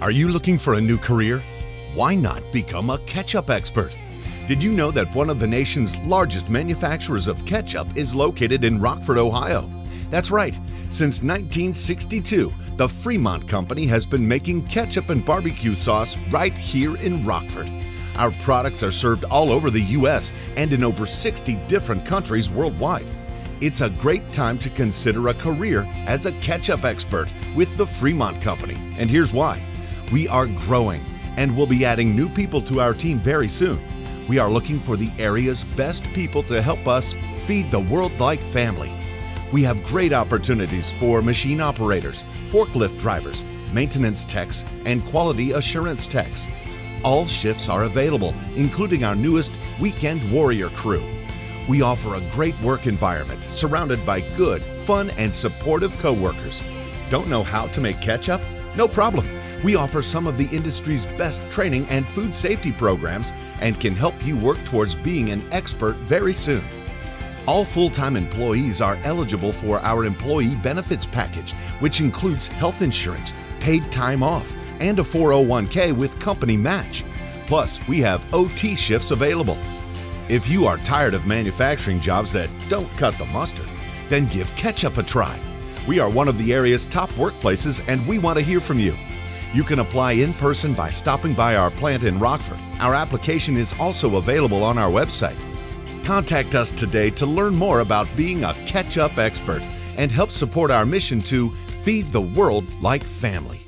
Are you looking for a new career? Why not become a ketchup expert? Did you know that one of the nation's largest manufacturers of ketchup is located in Rockford, Ohio? That's right. Since 1962, the Fremont Company has been making ketchup and barbecue sauce right here in Rockford. Our products are served all over the U.S. and in over 60 different countries worldwide. It's a great time to consider a career as a ketchup expert with the Fremont Company. And here's why. We are growing and we'll be adding new people to our team very soon. We are looking for the area's best people to help us feed the world like family. We have great opportunities for machine operators, forklift drivers, maintenance techs, and quality assurance techs. All shifts are available, including our newest Weekend Warrior crew. We offer a great work environment surrounded by good, fun, and supportive coworkers. Don't know how to make ketchup? No problem. We offer some of the industry's best training and food safety programs and can help you work towards being an expert very soon. All full time employees are eligible for our employee benefits package, which includes health insurance, paid time off, and a 401k with company match. Plus, we have OT shifts available. If you are tired of manufacturing jobs that don't cut the mustard, then give Ketchup a try. We are one of the area's top workplaces and we want to hear from you. You can apply in person by stopping by our plant in Rockford. Our application is also available on our website. Contact us today to learn more about being a ketchup expert and help support our mission to feed the world like family.